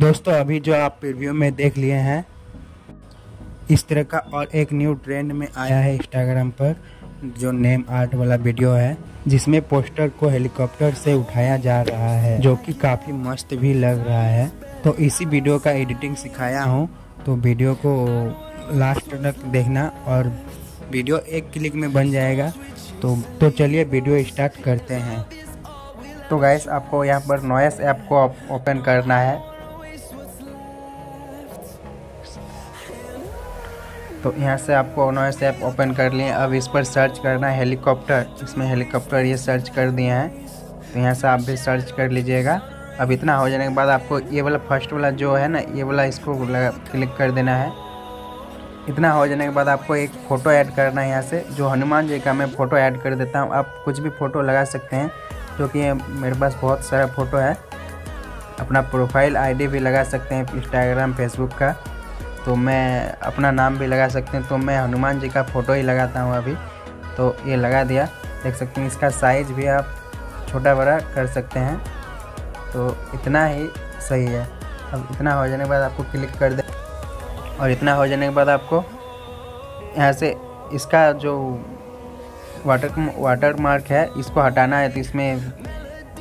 दोस्तों, अभी जो आप प्रीव्यू में देख लिए हैं, इस तरह का और एक न्यू ट्रेंड में आया है इंस्टाग्राम पर, जो नेम आर्ट वाला वीडियो है, जिसमें पोस्टर को हेलीकॉप्टर से उठाया जा रहा है, जो कि काफ़ी मस्त भी लग रहा है। तो इसी वीडियो का एडिटिंग सिखाया हूँ तो वीडियो को लास्ट तक देखना और वीडियो एक क्लिक में बन जाएगा। तो तो चलिए वीडियो स्टार्ट करते हैं। तो गैस आपको यहाँ पर नॉइस ऐप को ओपन करना है। तो यहाँ से आपको नॉइस ऐप ओपन कर लिए। अब इस पर सर्च करना है हेलीकॉप्टर इसमें हेलीकॉप्टर ये सर्च कर दिए हैं। तो यहाँ से आप भी सर्च कर लीजिएगा। अब इतना हो जाने के बाद आपको ये वाला फ़र्स्ट वाला जो है ना, ये वाला इसको क्लिक कर देना है। इतना हो जाने के बाद आपको एक फ़ोटो ऐड करना है यहाँ से, जो हनुमान जी का मैं फ़ोटो ऐड कर देता हूँ। आप कुछ भी फ़ोटो लगा सकते हैं क्योंकि मेरे पास बहुत सारा फ़ोटो है। अपना प्रोफ़ाइल आईडी भी लगा सकते हैं इंस्टाग्राम फेसबुक का। तो मैं अपना नाम भी लगा सकते हैं। तो मैं हनुमान जी का फ़ोटो ही लगाता हूँ अभी। तो ये लगा दिया। देख सकते हैं, इसका साइज़ भी आप छोटा बड़ा कर सकते हैं। तो इतना ही सही है। अब इतना हो जाने के बाद आपको क्लिक कर दे। और इतना हो जाने के बाद आपको यहाँ से इसका जो वाटर वाटर मार्क है, इसको हटाना है। तो इसमें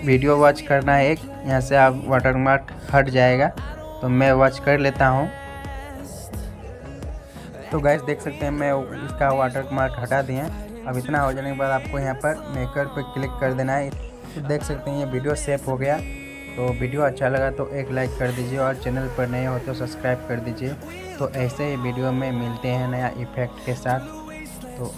वीडियो वॉच करना है एक। यहाँ से आप वाटर मार्क हट जाएगा। तो मैं वॉच कर लेता हूँ। तो गैस देख सकते हैं, मैं इसका वाटर मार्क हटा दिए अब इतना हो जाने के बाद आपको यहाँ पर मेकर पर क्लिक कर देना है। तो देख सकते हैं, ये वीडियो सेफ़ हो गया। तो वीडियो अच्छा लगा तो एक लाइक कर दीजिए और चैनल पर नए हो तो सब्सक्राइब कर दीजिए। तो ऐसे ही वीडियो में मिलते हैं नया इफ़ेक्ट के साथ। तो